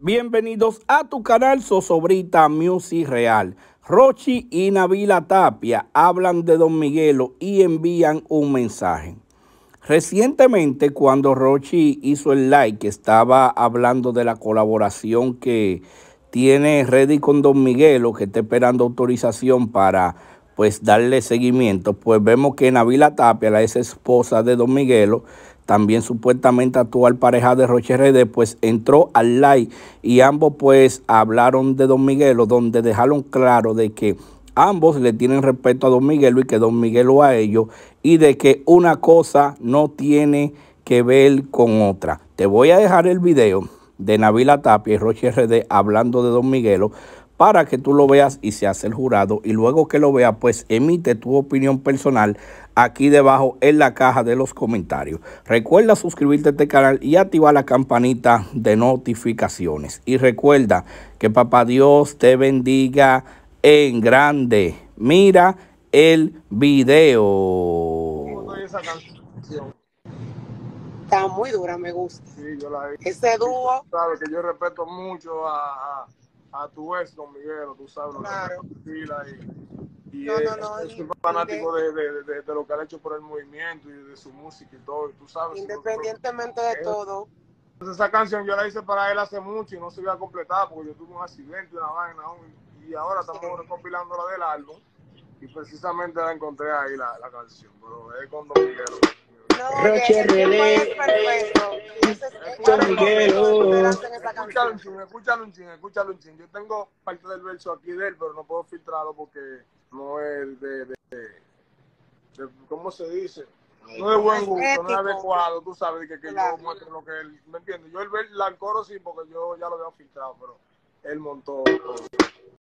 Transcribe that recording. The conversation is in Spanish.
Bienvenidos a tu canal Sosobrita Music Real. Rochi y Navila Tapia hablan de Don Miguelo y envían un mensaje. Recientemente, cuando Rochi hizo el like, estaba hablando de la colaboración que tiene Ready con Don Miguelo, que está esperando autorización para pues darle seguimiento, pues vemos que Navila Tapia, la ex esposa de Don Miguelo, también supuestamente actual pareja de Roche RD, pues entró al live y ambos pues hablaron de Don Miguelo, donde dejaron claro de que ambos le tienen respeto a Don Miguelo y que Don Miguelo a ellos y de que una cosa no tiene que ver con otra. Te voy a dejar el video de Navila Tapia y Roche RD hablando de Don Miguelo para que tú lo veas y se hace el jurado y luego que lo veas pues emite tu opinión personal aquí debajo en la caja de los comentarios. Recuerda suscribirte a este canal y activar la campanita de notificaciones. Y recuerda que papá Dios te bendiga en grande. Mira el video. Está muy dura, me gusta. Sí, yo la vi. Ese dúo, Sabes que yo respeto mucho a, a, a tu ex, don Miguel, tú sabes lo Claro. y, y No, es, no, no, es un fanático de, de, de, de lo que ha hecho por el movimiento y de su música y todo, y tú sabes. independientemente de todo, Entonces, esa canción yo la hice para él hace mucho y no se iba a completar porque yo tuve un accidente, una vaina, y ahora estamos Sí. recopilando la del álbum y precisamente la encontré ahí la, la canción, pero es con Don Miguel. Roche el lanzan esa Escúchalo un ching, escúchalo un ching. Yo tengo parte del verso aquí de él, pero no puedo filtrarlo porque no es de, de, de- de- ¿cómo se dice? No es buen gusto, no es adecuado, tú sabes que, que Claro. yo muestro lo que él, ¿me entiendes? Yo el ver, la coro sí, porque yo ya lo había filtrado, pero él montó todo.